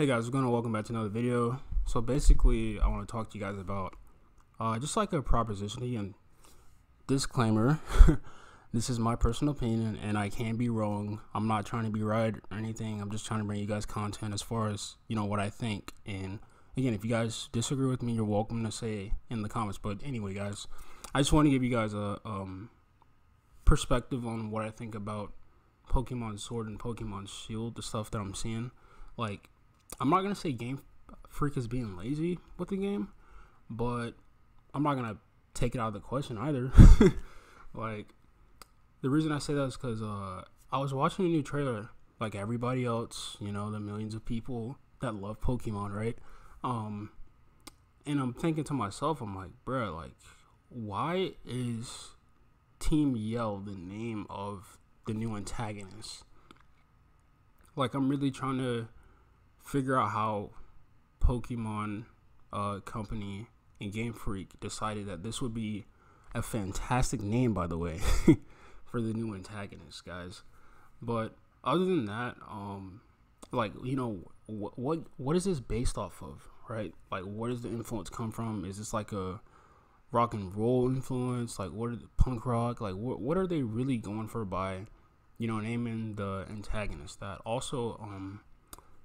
Hey guys, we're gonna welcome back to another video. So basically, I want to talk to you guys about uh, just like a proposition and disclaimer. this is my personal opinion, and I can be wrong. I'm not trying to be right or anything. I'm just trying to bring you guys content as far as you know what I think. And again, if you guys disagree with me, you're welcome to say in the comments. But anyway, guys, I just want to give you guys a um, perspective on what I think about Pokemon Sword and Pokemon Shield, the stuff that I'm seeing. Like, I'm not gonna say Game Freak is being lazy with the game, but I'm not gonna take it out of the question either. like, the reason I say that is because uh, I was watching a new trailer, like everybody else, you know, the millions of people that love Pokemon, right? Um, and I'm thinking to myself, I'm like, bruh, like, why is Team Yell the name of the new antagonist? Like, I'm really trying to figure out how Pokemon uh, company and Game Freak decided that this would be a fantastic name, by the way, for the new antagonist, guys. But other than that, um, like you know, what what what is this based off of, right? Like, where does the influence come from? Is this like a rock and roll influence? Like, what are the punk rock? Like, what what are they really going for by, you know, naming the antagonist that? Also, um,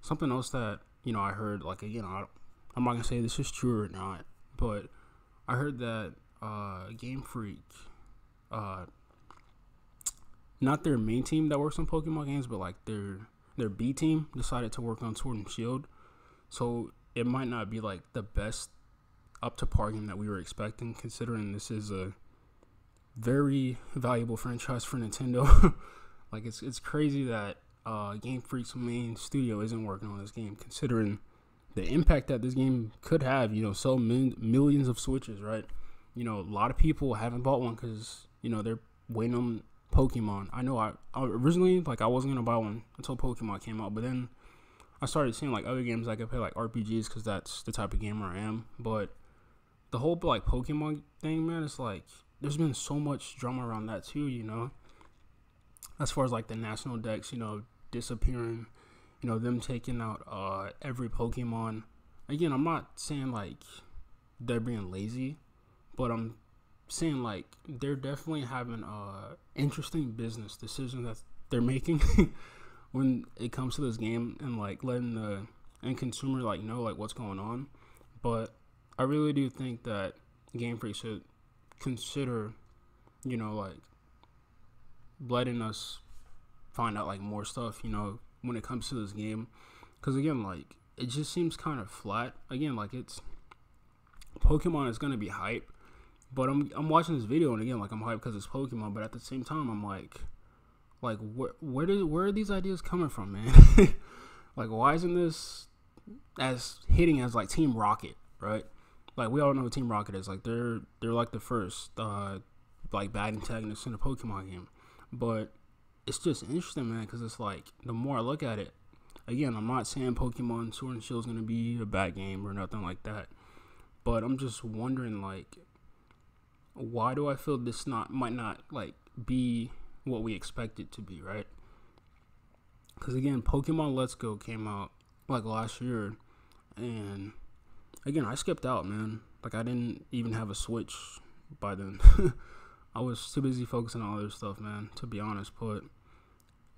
something else that you know I heard, like you know I'm not gonna say this is true or not, but I heard that uh, Game Freak, uh, not their main team that works on Pokemon games, but like their their B team decided to work on Sword and Shield, so it might not be like the best up to par game that we were expecting, considering this is a very valuable franchise for Nintendo. like it's it's crazy that uh, Game Freak's main studio isn't working on this game, considering the impact that this game could have. You know, sell min- millions of Switches, right? You know, a lot of people haven't bought one because you know they're waiting on Pokemon. I know I, I originally like I wasn't gonna buy one until Pokemon came out, but then I started seeing like other games I could play like RPGs because that's the type of gamer I am. But the whole like Pokemon thing, man, it's like there's been so much drama around that too. You know, as far as like the national Dex, you know, disappearing, you know, them taking out uh, every Pokemon. Again, I'm not saying like they're being lazy, but I'm saying like they're definitely having uh interesting business decisions that they're making when it comes to this game and like letting the end consumer like know like what's going on. But I really do think that Game Freak should consider, you know, like letting us find out like more stuff, you know, when it comes to this game. Because again, like it just seems kind of flat. Again, like it's Pokemon is gonna be hype, but I'm I'm watching this video and again, like I'm hyped because it's Pokemon. But at the same time, I'm like, like where where did where are these ideas coming from, man? like why isn't this as hitting as like Team Rocket, right? Like we all know what Team Rocket is. Like they're they're like the first uh like bad antagonists in a Pokemon game, but it's just interesting, man, because it's like the more I look at it, again, I'm not saying Pokemon Sword and Shield is gonna be a bad game or nothing like that, but I'm just wondering, like, why do I feel this not might not like be what we expect it to be, right? Because again, Pokemon Let's Go came out like last year, and again, I skipped out, man. Like I didn't even have a Switch by then. I was too busy focusing on other stuff, man. To be honest, but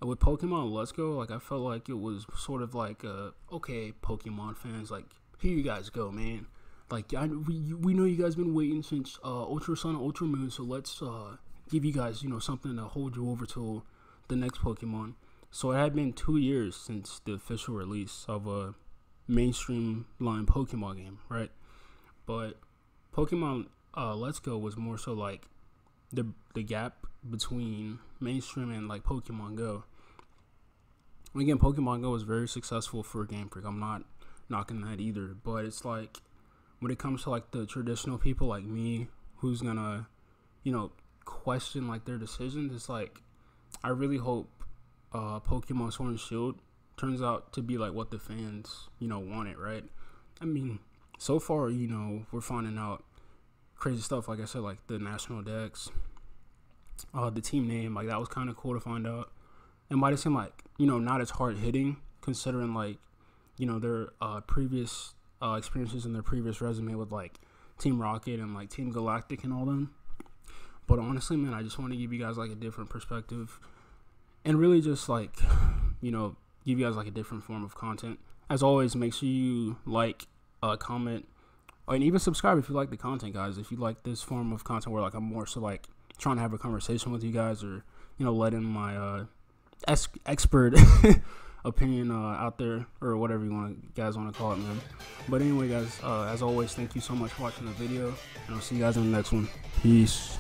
with Pokemon Let's Go, like I felt like it was sort of like, uh, okay, Pokemon fans, like here you guys go, man. Like I, we we know you guys been waiting since uh, Ultra Sun, Ultra Moon, so let's uh, give you guys you know something to hold you over till the next Pokemon. So it had been two years since the official release of a mainstream line Pokemon game, right? But Pokemon uh, Let's Go was more so like the the gap between mainstream and like Pokemon Go. Again, Pokemon Go was very successful for Game Freak. I'm not knocking that either, but it's like when it comes to like the traditional people like me who's gonna, you know, question like their decisions, it's like I really hope uh, Pokemon Sword and Shield turns out to be like what the fans, you know, want it, right? I mean, so far, you know, we're finding out crazy stuff. Like I said, like the national Dex, uh, the team name, like that was kind of cool to find out. It might have seemed like you know not as hard hitting considering like you know their uh, previous uh, experiences and their previous resume with like Team Rocket and like Team Galactic and all them. But honestly, man, I just want to give you guys like a different perspective and really just like, you know, give you guys like a different form of content. As always, make sure you like, uh, comment, and even subscribe if you like the content, guys. If you like this form of content where like I'm more so like trying to have a conversation with you guys or, you know, letting my uh, expert opinion uh, out there or whatever you want guys want to call it, man. But anyway, guys, uh, as always, thank you so much for watching the video, and I'll see you guys in the next one. Peace.